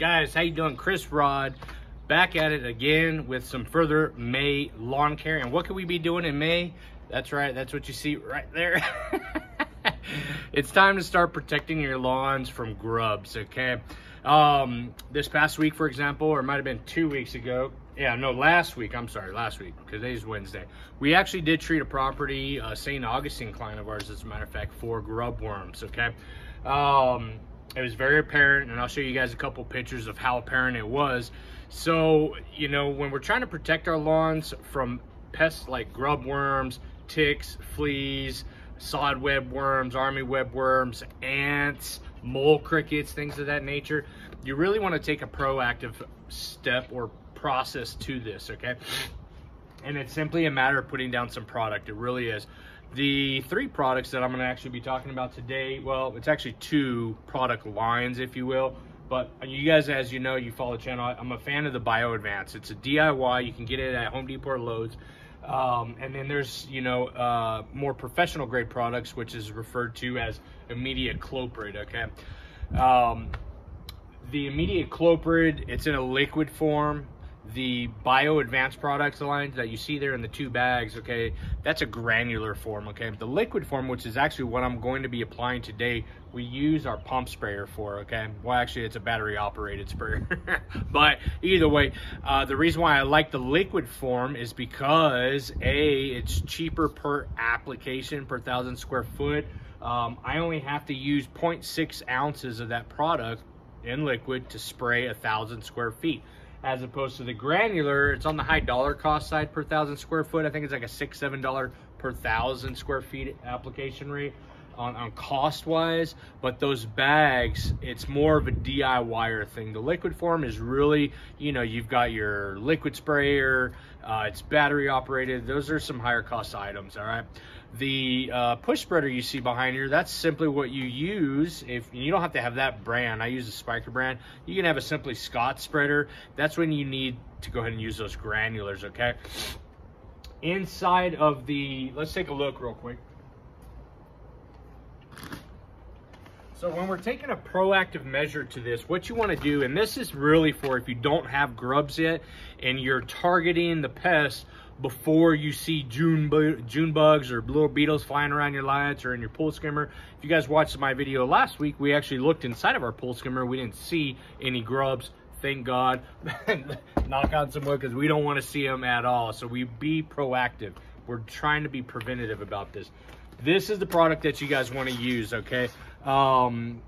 Guys, how you doing? Chris Rod back at it again with some further May lawn care. And what can we be doing in May? That's right, that's what you see right there. it's time to start protecting your lawns from grubs, okay? Um, this past week, for example, or it might have been two weeks ago. Yeah, no, last week. I'm sorry, last week, because today's Wednesday. We actually did treat a property, uh, St. Augustine client of ours, as a matter of fact, for grub worms, okay? Um, it was very apparent, and I'll show you guys a couple pictures of how apparent it was. So, you know, when we're trying to protect our lawns from pests like grub worms, ticks, fleas, sod web worms, army web worms, ants, mole crickets, things of that nature, you really want to take a proactive step or process to this, okay? And it's simply a matter of putting down some product. It really is. The three products that I'm going to actually be talking about today, well, it's actually two product lines, if you will. But you guys, as you know, you follow the channel, I'm a fan of the Bio Advance. It's a DIY. You can get it at Home Depot or Lowe's. Um, and then there's, you know, uh, more professional grade products, which is referred to as imidacloprid, okay? Um, the imidacloprid, it's in a liquid form. The Bio Advanced products line that you see there in the two bags, okay, that's a granular form, okay? The liquid form, which is actually what I'm going to be applying today, we use our pump sprayer for, okay? Well, actually, it's a battery operated sprayer. but either way, uh, the reason why I like the liquid form is because A, it's cheaper per application per thousand square foot. Um, I only have to use 0.6 ounces of that product in liquid to spray a thousand square feet as opposed to the granular it's on the high dollar cost side per thousand square foot. I think it's like a six seven dollar per thousand square feet application rate on, on cost wise. But those bags it's more of a diyer thing. The liquid form is really you know you've got your liquid sprayer uh, it's battery operated. Those are some higher cost items all right the uh, push spreader you see behind here, that's simply what you use. If you don't have to have that brand, I use the Spyker brand. You can have a Simply Scott spreader. That's when you need to go ahead and use those granulars, okay? Inside of the, let's take a look real quick. So when we're taking a proactive measure to this, what you want to do, and this is really for if you don't have grubs yet and you're targeting the pests before you see June June bugs or little beetles flying around your lights or in your pool skimmer. If you guys watched my video last week, we actually looked inside of our pool skimmer. We didn't see any grubs. Thank God. Knock on some wood because we don't want to see them at all. So we be proactive. We're trying to be preventative about this. This is the product that you guys want to use, okay? Um,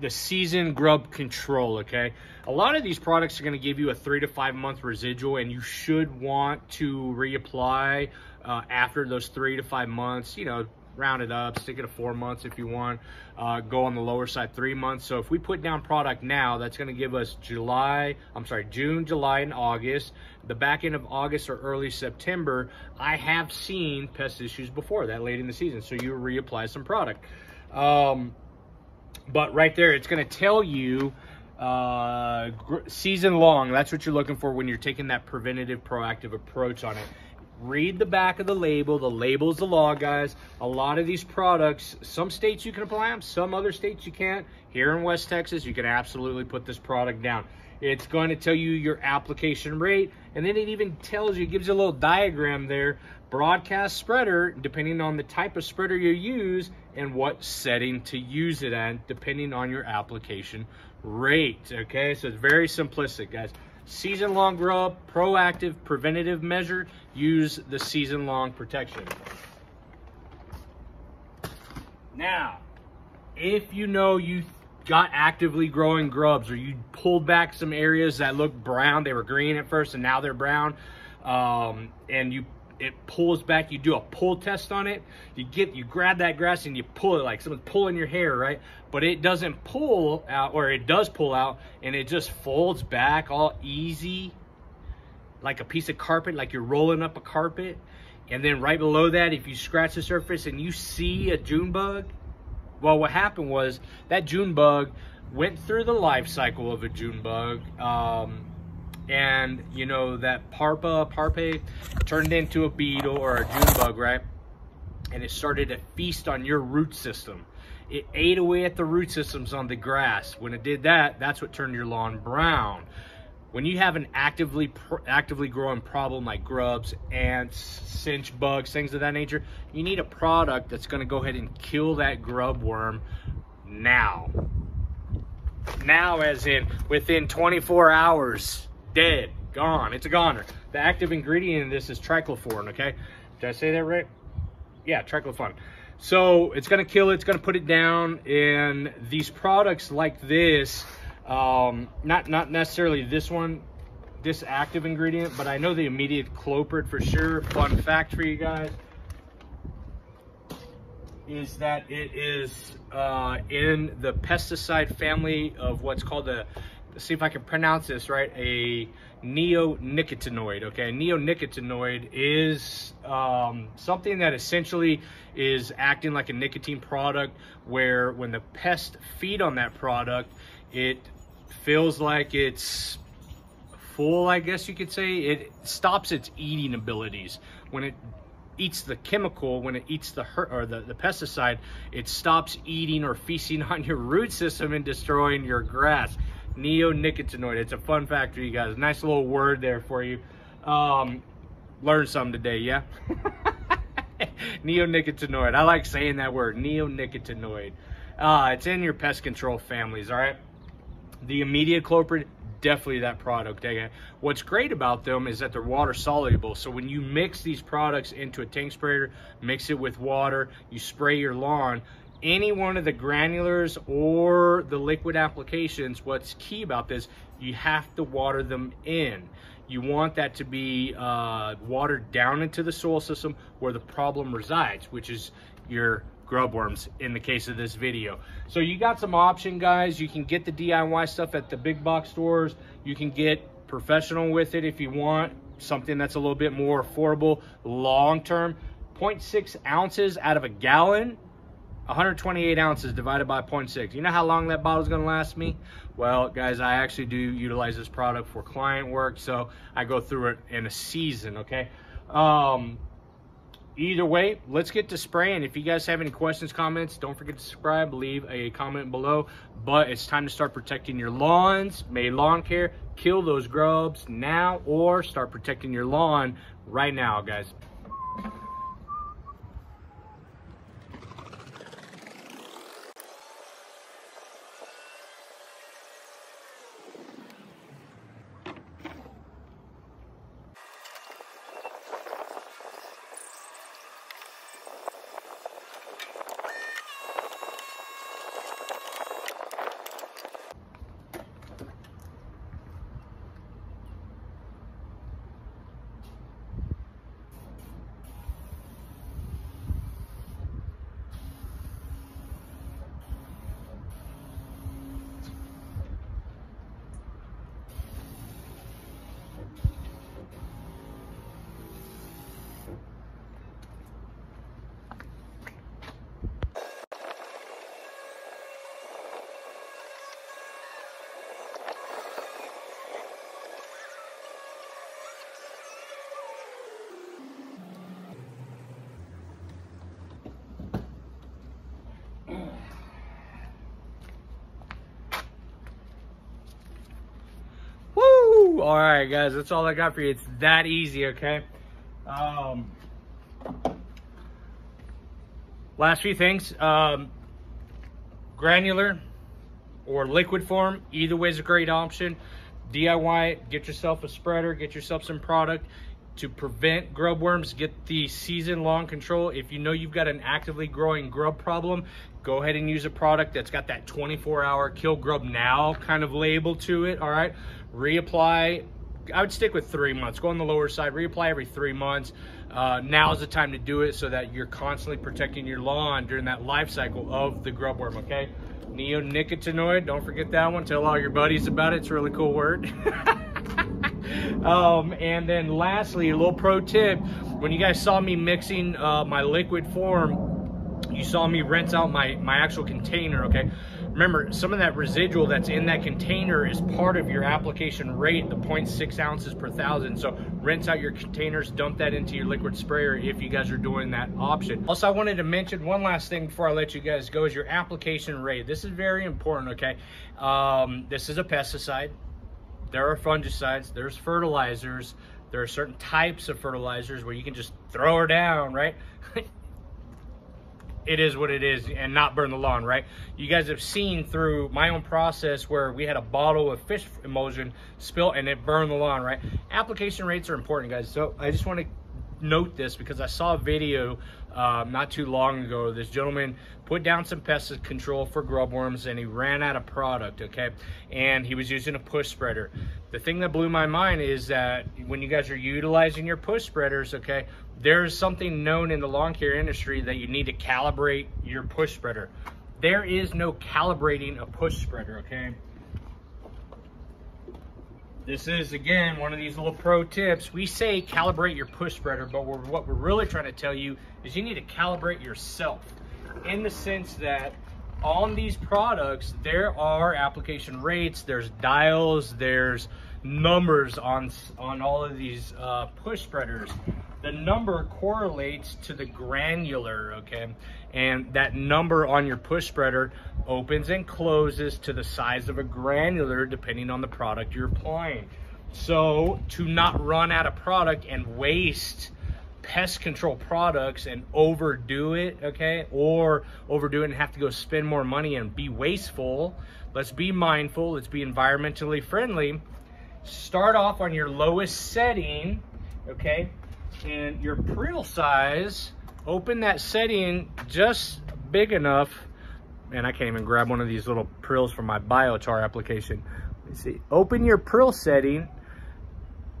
the season grub control okay? A lot of these products are going to give you a three to five month residual and you should want to reapply uh, after those three to five months you know round it up stick it to four months if you want uh, go on the lower side three months. So if we put down product now that's going to give us july i'm sorry june july and august. The back end of august or early september i have seen pest issues before that late in the season so you reapply some product. Um, but right there, it's going to tell you uh, season long. That's what you're looking for when you're taking that preventative, proactive approach on it. Read the back of the label. The label's the law, guys. A lot of these products, some states you can apply them, some other states you can't. Here in West Texas, you can absolutely put this product down. It's going to tell you your application rate, and then it even tells you, gives you a little diagram there, broadcast spreader, depending on the type of spreader you use and what setting to use it at, depending on your application rate, okay? So it's very simplistic, guys. Season-long grub, proactive preventative measure, use the season-long protection. Now, if you know you got actively growing grubs or you pulled back some areas that looked brown, they were green at first and now they're brown, um, and you it pulls back, you do a pull test on it, you get you grab that grass and you pull it like someone's pulling your hair, right? But it doesn't pull out or it does pull out and it just folds back all easy like a piece of carpet, like you're rolling up a carpet. And then right below that, if you scratch the surface and you see a June bug, well, what happened was that June bug went through the life cycle of a June bug. Um, and you know that parpa, parpe turned into a beetle or a June bug, right? And it started to feast on your root system. it ate away at the root systems on the grass. When it did that, that's what turned your lawn brown. When you have an actively actively growing problem like grubs, ants, chinch bugs, things of that nature, you need a product that's going to go ahead and kill that grub worm now. Now, as in within 24 hours, dead, gone. It's a goner. The active ingredient in this is tricloforan, okay? Did I say that right? Yeah, tricloforan. So it's gonna kill it, it's gonna put it down, and these products like this, um, not, not necessarily this one, this active ingredient, but I know the imidacloprid for sure. Fun fact for you guys is that it is uh, in the pesticide family of what's called a, see if I can pronounce this right, a neonicotinoid. Okay, A neonicotinoid is um, something that essentially is acting like a nicotine product where when the pests feed on that product, it feels like it's full, I guess you could say. It stops its eating abilities. When it eats the chemical, when it eats the or the, the pesticide, it stops eating or feasting on your root system and destroying your grass neonicotinoid. It's a fun fact for you guys. Nice little word there for you. Um, learned something today, yeah? neonicotinoid. I like saying that word, neonicotinoid. Uh, it's in your pest control families, all right? The imidacloprid, definitely that product. Okay? What's great about them is that they're water soluble. So when you mix these products into a tank sprayer, mix it with water, you spray your lawn, any one of the granulars or the liquid applications, what's key about this, you have to water them in. You want that to be uh, watered down into the soil system where the problem resides, which is your grub worms in the case of this video. So you got some option guys. You can get the DIY stuff at the big box stores. You can get professional with it if you want something that's a little bit more affordable long term. 0.6 ounces out of a gallon 128 ounces divided by 0.6. You know how long that bottle is going to last me? Well, guys, I actually do utilize this product for client work, so I go through it in a season, okay? Um, either way, let's get to spraying. If you guys have any questions, comments, don't forget to subscribe, leave a comment below. But it's time to start protecting your lawns, May Lawn Care, kill those grubs now, or start protecting your lawn right now, guys. All right, guys, that's all I got for you. It's that easy, okay? Um, last few things. Um, granular or liquid form, either way is a great option. DIY, get yourself a spreader, get yourself some product to prevent grub worms, get the season long control. If you know you've got an actively growing grub problem, go ahead and use a product that's got that 24 hour kill grub now kind of label to it, all right? reapply. I would stick with three months. Go on the lower side, reapply every three months. Uh, now is the time to do it so that you're constantly protecting your lawn during that life cycle of the grub worm, okay? Neonicotinoid, don't forget that one. Tell all your buddies about it. It's a really cool word. um, and then lastly, a little pro tip. When you guys saw me mixing uh, my liquid form, you saw me rinse out my, my actual container, okay? remember, some of that residual that's in that container is part of your application rate, the 0.6 ounces per thousand. So rinse out your containers, dump that into your liquid sprayer if you guys are doing that option. Also, I wanted to mention one last thing before I let you guys go is your application rate. This is very important, okay? Um, this is a pesticide. There are fungicides, there's fertilizers, there are certain types of fertilizers where you can just throw her down, right? it is what it is and not burn the lawn, right? You guys have seen through my own process where we had a bottle of fish emulsion spill and it burned the lawn, right? Application rates are important, guys. So I just want to note this because I saw a video um, not too long ago. This gentleman put down some pest control for grub worms and he ran out of product, okay? And he was using a push spreader. The thing that blew my mind is that when you guys are utilizing your push spreaders, okay, there's something known in the lawn care industry that you need to calibrate your push spreader. There is no calibrating a push spreader, okay? This is, again, one of these little pro tips. We say calibrate your push spreader, but we're, what we're really trying to tell you is you need to calibrate yourself in the sense that on these products, there are application rates, there's dials, there's numbers on, on all of these uh, push spreaders the number correlates to the granular, okay? And that number on your push spreader opens and closes to the size of a granular depending on the product you're applying. So to not run out of product and waste pest control products and overdo it, okay? Or overdo it and have to go spend more money and be wasteful. Let's be mindful, let's be environmentally friendly. Start off on your lowest setting, okay? And your prill size, open that setting just big enough, and I can't even grab one of these little prills from my biochar application. Let me see, open your prill setting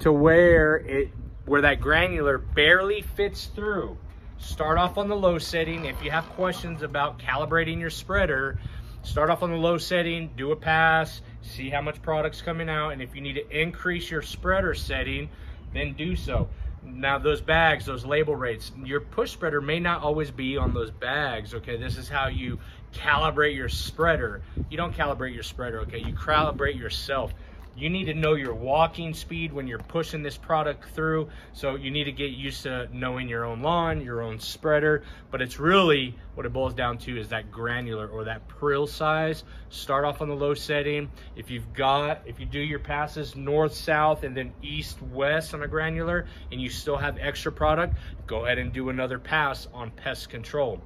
to where it where that granular barely fits through. Start off on the low setting. If you have questions about calibrating your spreader, start off on the low setting, do a pass, see how much product's coming out, and if you need to increase your spreader setting, then do so. Now those bags, those label rates, your push spreader may not always be on those bags, okay? This is how you calibrate your spreader. You don't calibrate your spreader, okay? You calibrate yourself. You need to know your walking speed when you're pushing this product through. So you need to get used to knowing your own lawn, your own spreader, but it's really what it boils down to is that granular or that prill size. Start off on the low setting. If you've got, if you do your passes north, south, and then east, west on a granular, and you still have extra product, go ahead and do another pass on pest control.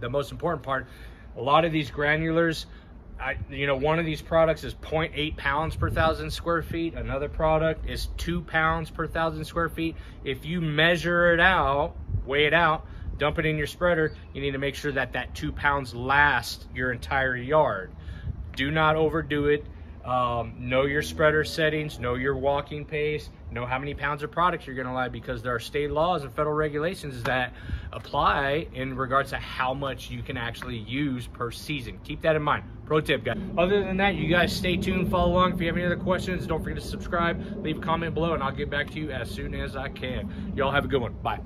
The most important part, a lot of these granulars, I, you know, one of these products is 0.8 pounds per thousand square feet. Another product is two pounds per thousand square feet. If you measure it out, weigh it out, dump it in your spreader, you need to make sure that that two pounds lasts your entire yard. Do not overdo it. Um, know your spreader settings, know your walking pace, know how many pounds of products you're going to allow because there are state laws and federal regulations that apply in regards to how much you can actually use per season. Keep that in mind. Pro tip, guys. Other than that, you guys stay tuned, follow along. If you have any other questions, don't forget to subscribe, leave a comment below, and I'll get back to you as soon as I can. Y'all have a good one. Bye.